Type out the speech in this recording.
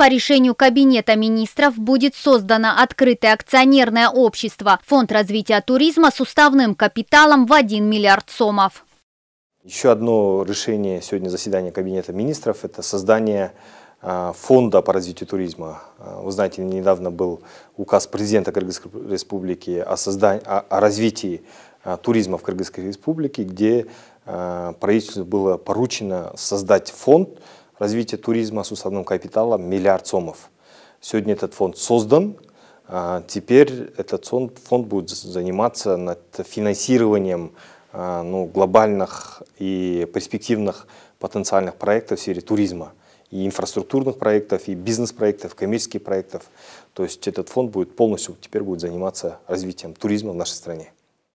по решению Кабинета министров будет создано открытое акционерное общество «Фонд развития туризма» с уставным капиталом в 1 миллиард сомов. Еще одно решение сегодня заседания Кабинета министров – это создание а, фонда по развитию туризма. А, вы знаете, недавно был указ президента Кыргызской республики о, создании, о, развитии а, туризма в Кыргызской республике, где правительству было поручено создать фонд развития туризма с уставным капиталом миллиард сомов. Сегодня этот фонд создан, теперь этот фонд, будет заниматься над финансированием ну, глобальных и перспективных потенциальных проектов в сфере туризма и инфраструктурных проектов, и бизнес-проектов, коммерческих проектов. То есть этот фонд будет полностью теперь будет заниматься развитием туризма в нашей стране.